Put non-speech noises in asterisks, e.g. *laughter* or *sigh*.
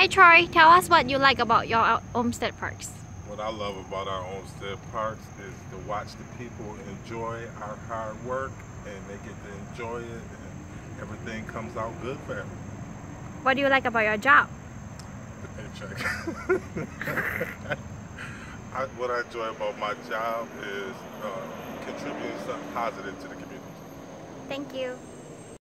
Hey Troy, tell us what you like about your uh, Olmsted Parks. What I love about our Olmsted Parks is to watch the people enjoy our hard work and they get to enjoy it and everything comes out good for them. What do you like about your job? The paycheck. *laughs* I, what I enjoy about my job is uh, contributing something positive to the community. Thank you.